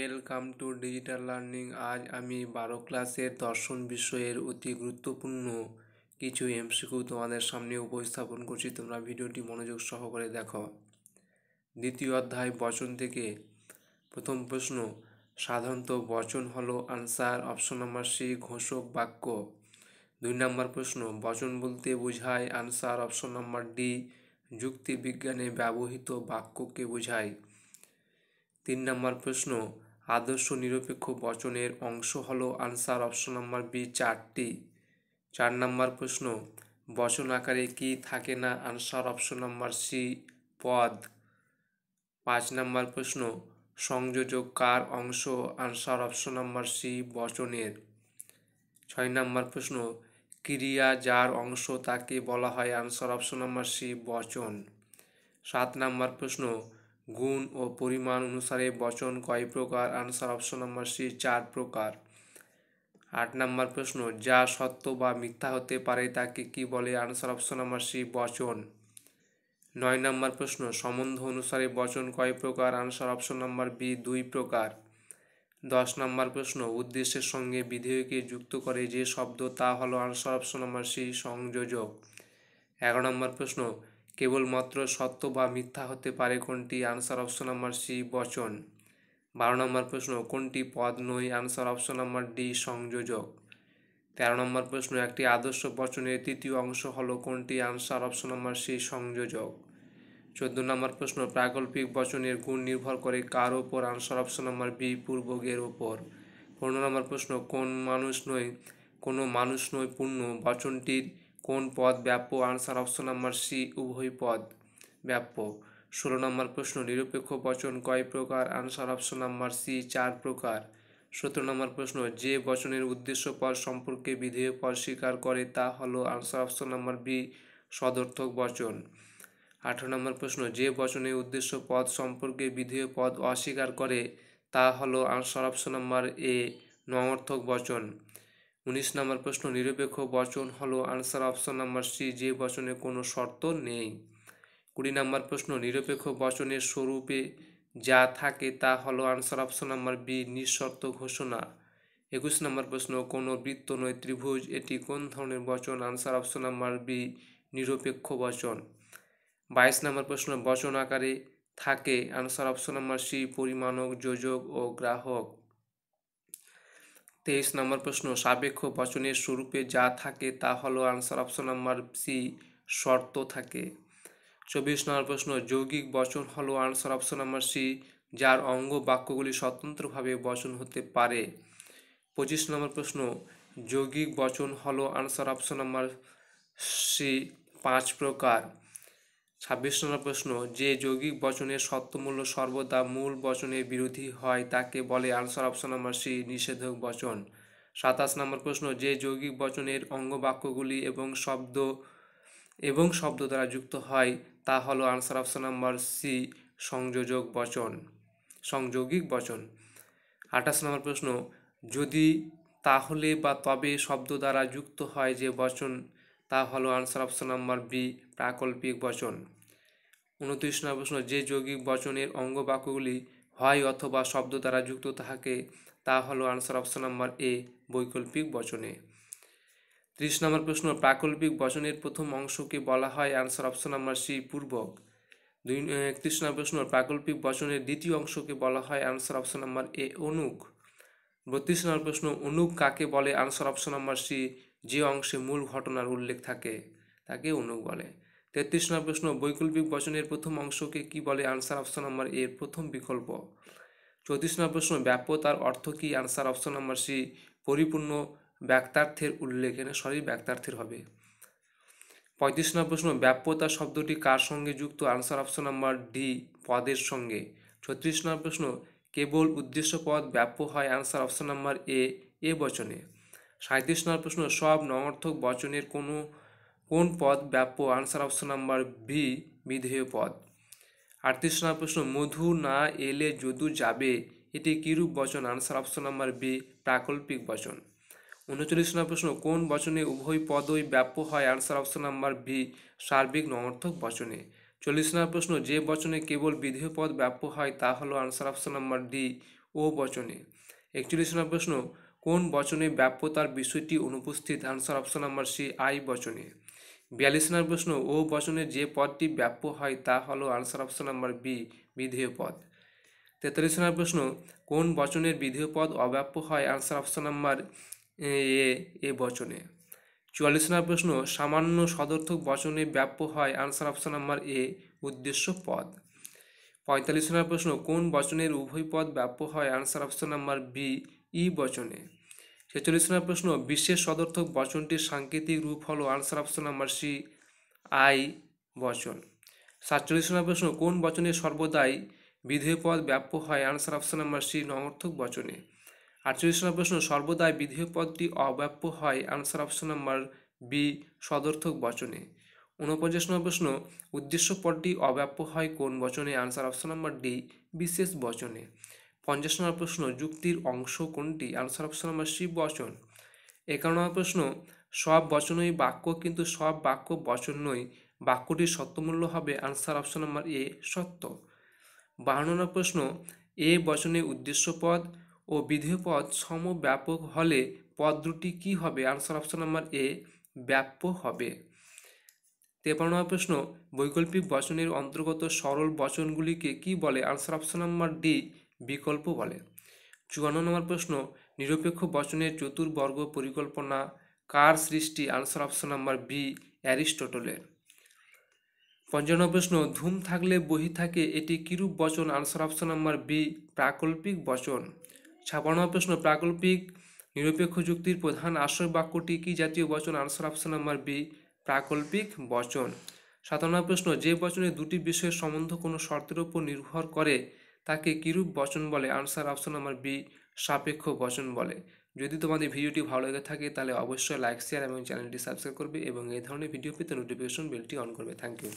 Welcome to digital learning আজ আমি বারো ক্লাসের দর্শন বিষয়ের অতি গুরুত্বপূর্ণ কিছু এমসিকিউ তোমাদের সামনে উপস্থাপন করছি। তোমরা ভিডিওটি মনোযোগ সহকারে দেখো। দ্বিতীয় অধ্যায়, বচন থেকে। প্রথম প্রশ্ন, সাধারণত বচন হলো আনসার অপশন নাম্বার সি ঘোষক, বাক্য। দুই নম্বর প্রশ্ন, বচন বলতে বোঝায় আনসার অপশন নাম্বার ডি যুক্তি বিজ্ঞানে ব্যবহৃত বাক্যকে বোঝায়। তিন নম্বর প্রশ্ন আদর্শ নিরপেক্ষ বচনের অংশ হলো আনসার অপশন নাম্বার বি চারটি। চার নম্বর প্রশ্ন, বচন আকারে কি থাকে না আনসার অপশন নাম্বার সি পদ? পাঁচ নম্বর প্রশ্ন, সংযোজক কার অংশ আনসার অপশন নাম্বার সি বচনের? ছয় নম্বর প্রশ্ন, ক্রিয়া যার অংশ তাকে বলা হয় আনসার অপশন নাম্বার সি বচন? সাত নম্বর প্রশ্ন গুণ ও পরিমাণ অনুসারে বচন কয় প্রকার? আনসার অপশন নাম্বার সি চার প্রকার। আট নম্বর প্রশ্ন, যা সত্য বা মিথ্যা হতে পারে তাকে কি বলে? আনসার অপশন নাম্বার সি বচন। নয় নম্বর প্রশ্ন, সম্বন্ধ অনুসারে বচন কয় প্রকার? আনসার অপশন নাম্বার বি দুই প্রকার। দশ নম্বর প্রশ্ন, উদ্দেশ্যের সঙ্গে বিধেয়কে যুক্ত করে যে শব্দ তা হলো আনসার অপশন নাম্বার সি সংযোজক। এগারো নম্বর প্রশ্ন কেবলমাত্র সত্য বা মিথ্যা হতে পারে কোনটি? আনসার অপশন নাম্বার সি বচন। বারো নম্বর প্রশ্ন, কোনটি পদ নয়? আনসার অপশন নাম্বার ডি সংযোজক। তেরো নম্বর প্রশ্ন, একটি আদর্শ বচনের তৃতীয় অংশ হলো কোনটি? আনসার অপশন নাম্বার সি সংযোজক। চোদ্দ নম্বর প্রশ্ন প্রাকল্পিক বচনের গুণ নির্ভর করে কার ওপর আনসার অপশন নাম্বার বি পূর্বগের ওপর পনেরো নম্বর প্রশ্ন, কোন মানুষ নয়? কোনো মানুষ নয় পূর্ণ। বচনটির কোন পদ ব্যাপ্য? আনসার অপশন নাম্বার সি উভয় পদ ব্যাপ্য। ষোলো নম্বর প্রশ্ন, নিরপেক্ষ বচন কয় প্রকার? আনসার অপশন নাম্বার সি চার প্রকার। সতেরো নম্বর প্রশ্ন, যে বচনের উদ্দেশ্য পদ সম্পর্কে বিধেয় পদ স্বীকার করে তা হলো আনসার অপশন নাম্বার বি সদর্থক বচন। আঠারো নম্বর প্রশ্ন, যে বচনের উদ্দেশ্য পদ সম্পর্কে বিধেয় পদ অস্বীকার করে তা হলো আনসার অপশন নাম্বার এ নমর্থক বচন। উনিশ নম্বর প্রশ্ন, নিরপেক্ষ বচন হলো আনসার অপশন নাম্বার সি যে বচনে কোনো শর্ত নেই। কুড়ি নম্বর প্রশ্ন, নিরপেক্ষ বচনের স্বরূপে যা থাকে তা হলো আনসার অপশন নাম্বার বি নিঃশর্ত ঘোষণা। একুশ নম্বর প্রশ্ন, কোনো বৃত্ত নয়, ত্রিভুজ, এটি কোন ধরনের বচন? আনসার অপশন নাম্বার বি নিরপেক্ষ বচন। বাইশ নম্বর প্রশ্ন, বচন আকারে থাকে আনসার অপশন নাম্বার সি পরিমাণক, যোজক ও গ্রাহক। তেইশ নম্বর প্রশ্ন, সাপেক্ষ বচনের স্বরূপে যা থাকে তা হলো আনসার অপশন নাম্বার সি শর্ত থাকে। চব্বিশ নম্বর প্রশ্ন, যৌগিক বচন হলো আনসার অপশন নাম্বার সি যার অঙ্গ বাক্যগুলি স্বতন্ত্রভাবে বচন হতে পারে। পঁচিশ নম্বর প্রশ্ন, যৌগিক বচন হলো আনসার অপশন নাম্বার সি পাঁচ প্রকার। ছাব্বিশ নম্বর প্রশ্ন, যে যৌগিক বচনের সত্যমূল্য সর্বদা মূল বচনের বিরোধী হয় তাকে বলে আনসার অপশন নাম্বার সি নিষেধক বচন। সাতাশ নম্বর প্রশ্ন, যে যৌগিক বচনের অঙ্গ বাক্যগুলি এবং শব্দ এবং শব্দ দ্বারা যুক্ত হয়, তা হলো আনসার অপশন নাম্বার সি সংযোজক বচন, সংযোগিক বচন। আঠাশ নম্বর প্রশ্ন, যদি তাহলে বা তবে শব্দ দ্বারা যুক্ত হয় যে বচন তা হলো আনসার অপশন নাম্বার বি, প্রাকল্পিক বচন। উনত্রিশ নম্বর প্রশ্ন, যে যৌগিক বচনের অঙ্গ বাক্যগুলি হয় অথবা শব্দ দ্বারা যুক্ত থাকে, তা হলো আনসার অপশন নাম্বার এ, বৈকল্পিক বচনে। ত্রিশ নম্বর প্রশ্ন, প্রাকল্পিক বচনের প্রথম অংশকে বলা হয় আনসার অপশন নাম্বার সি, পূর্বক। দুই একত্রিশ নম্বর প্রশ্ন, প্রাকল্পিক বচনের দ্বিতীয় অংশকে বলা হয় আনসার অপশন নাম্বার এ, অনুক। বত্রিশ নম্বর প্রশ্ন, অনুক কাকে বলে আনসার অপশন নাম্বার সি যে অংশে মূল ঘটনার উল্লেখ থাকে, তাকে অনুক বলে। তেত্রিশ নম্বর প্রশ্ন, বৈকল্পিক বচনের প্রথম অংশকে কি বলে? আনসার অপশন নাম্বার এর প্রথম বিকল্প। চৌত্রিশ নম্বর প্রশ্ন ব্যাপ্যতার অর্থ কি? আনসার অপশন নাম্বার সি পরিপূর্ণ ব্যক্তার্থের উল্লেখ এখানে সরি ব্যক্তার্থের হবে। পঁয়ত্রিশ নম্বর প্রশ্ন ব্যাপ্যতা শব্দটি কার সঙ্গে যুক্ত? আনসার অপশন নাম্বার ডি পদের সঙ্গে। ছত্রিশ নম্বর প্রশ্ন, কেবল উদ্দেশ্য পদ ব্যাপ্য হয়? Answer option number A A বচনে। সাঁত্রিশ নম্বর প্রশ্ন, সব নমর্থক বচনের কোনো, কোন পদ ব্যাপ্য? আনসার অপশন নাম্বার বি বিধেয় পদ। আটত্রিশ নম্বর প্রশ্ন, মধু না এলে যদু যাবে? এটি কিরূপ বচন? আনসার অপশন নাম্বার বি প্রাকল্পিক বচন। উনচল্লিশ নম্বর প্রশ্ন, কোন বচনে উভয় পদই ব্যাপ্য হয়? আনসার অপশন নাম্বার বি সার্বিক নমর্থক বচনে। চল্লিশ নম্বর প্রশ্ন, যে বচনে কেবল বিধেয় পদ ব্যাপ্য হয়, তা হলো answer option number D O বচনে। একচল্লিশ নম্বর প্রশ্ন কোন বচনে ব্যাপ্যতার বিষয়টি অনুপস্থিত? Answer option number C I বচনে। বিয়াল্লিশ নম্বর প্রশ্ন, ও বচনে যে পদটি ব্যাপ্য হয় তা হলো আনসার অপশন নাম্বার বি বিধেয় পদ। তেতাল্লিশ নম্বর প্রশ্ন, কোন বচনের বিধেয় পদ অব্যাপ্য হয়? Answer option number A A বচনে। চুয়াল্লিশ নম্বর প্রশ্ন, সামান্য সদর্থক বচনে ব্যাপ্য হয়? আনসার অপশন নাম্বার এ উদ্দেশ্য পদ। পঁয়তাল্লিশ নম্বর প্রশ্ন, কোন বচনের উভয় পদ ব্যাপ্য হয়? Answer option number B E বচনে। ছেচল্লিশ নম্বর প্রশ্ন বিশেষ সদর্থক বচনটির সাংকেতিক রূপ হলো answer option number C I বচন। সাতচল্লিশ নম্বর প্রশ্ন, কোন বচনে সর্বদাই বিধেয় পদ ব্যাপ্য হয়? আনসার অপশন নাম্বার সি নমর্থক বচনে। আটচল্লিশ নম্বর প্রশ্ন, সর্বদাই বিধেয় পদটি অব্যাপ্য হয়? আনসার অপশন নাম্বার বি সদর্থক বচনে। ঊনপঞ্চাশ নম্বর প্রশ্ন উদ্দেশ্য পদটি অব্যাপ্য হয় কোন বচনে? আনসার অপশন নাম্বার ডি বিশেষ বচনে। পঞ্চাশ নম্বর প্রশ্ন, যুক্তির অংশ কোনটি? আনসার অপশন নাম্বার সি বচন। একান্ন নম্বর প্রশ্ন, সব বচনই বাক্য, কিন্তু সব বাক্য বচন নয়। বাক্যটির সত্যমূল্য হবে? আনসার অপশন নাম্বার এ সত্য। বাহান্ন নম্বর প্রশ্ন, এ বচনে উদ্দেশ্য পদ ও বিধেয় পদ সমব্যাপক হলে পদ দুটি কী হবে? আনসার অপশন নাম্বার এ ব্যাপ্য হবে। তেপান্ন প্রশ্ন, বৈকল্পিক বচনের অন্তর্গত সরল বচনগুলিকে কি বলে? আনসার অপশন নাম্বার ডি বিকল্প বলে। চুয়ান্ন নম্বর প্রশ্ন, নিরপেক্ষ বচনের চতুর্বর্গ পরিকল্পনা কার সৃষ্টি? আনসার অপশন নাম্বার বি অ্যারিস্টটলের। পঞ্চান্ন প্রশ্ন, ধুম থাকলে বহি থাকে, এটি কিরূপ বচন? আনসার অপশন নাম্বার বি প্রাকল্পিক বচন। ছাপান্ন প্রশ্ন, প্রাকল্পিক নিরপেক্ষ যুক্তির প্রধান আশ্রয় বাক্যটি কি জাতীয় বচন? আনসার অপশন নাম্বার বি প্রাকল্পিক বচন। সাতান্ন প্রশ্ন, যে বচনে দুটি বিষয়ের সম্বন্ধ কোনো শর্তের উপর নির্ভর করে তাকে কিরূপ বচন বলে? আনসার অপশন নাম্বার বি সাপেক্ষ বচন বলে। যদি তোমাদের ভিডিওটি ভালো লেগে থাকে, তাহলে অবশ্যই লাইক শেয়ার এবং চ্যানেলটি সাবস্ক্রাইব করবে এবং এই ধরনের ভিডিও পেতে নোটিফিকেশন বেলটি অন করবে। Thank you